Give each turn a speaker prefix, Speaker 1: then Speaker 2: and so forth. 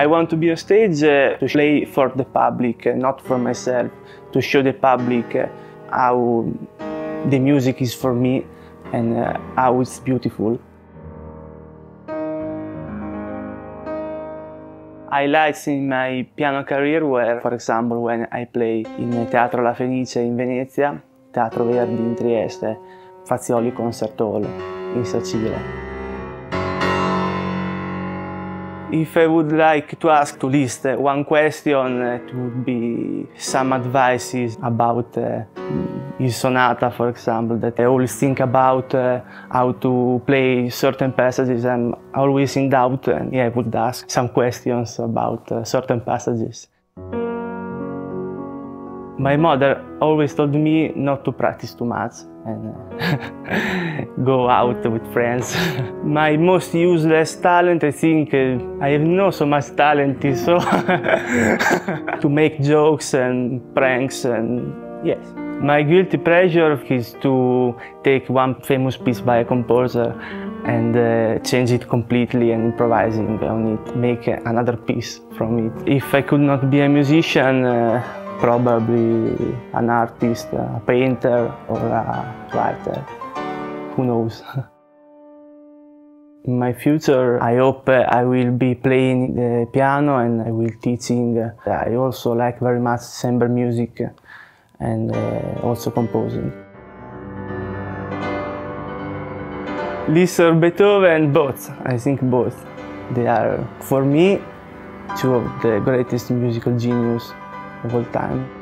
Speaker 1: I want to be on stage uh, to play for the public, uh, not for myself, to show the public uh, how the music is for me and uh, how it's beautiful. Highlights in my piano career were, for example, when I play in Teatro La Fenice in Venezia, Teatro Verdi in Trieste, Fazioli Concert Hall in Sicilia. If I would like to ask to Liszt one question, it would be some advices about uh, his sonata, for example, that I always think about uh, how to play certain passages. I'm always in doubt, and yeah, I would ask some questions about uh, certain passages. My mother always told me not to practice too much and uh, go out with friends. My most useless talent, I think, uh, I have no so much talent, so to make jokes and pranks and yes. My guilty pleasure is to take one famous piece by a composer and uh, change it completely and improvising on it, make another piece from it. If I could not be a musician, uh, probably an artist, a painter or a writer. Who knows? In my future, I hope uh, I will be playing the piano and I will teaching. I also like very much chamber music and uh, also composing. Liszt Beethoven, both. I think both. They are, for me, two of the greatest musical genius all time.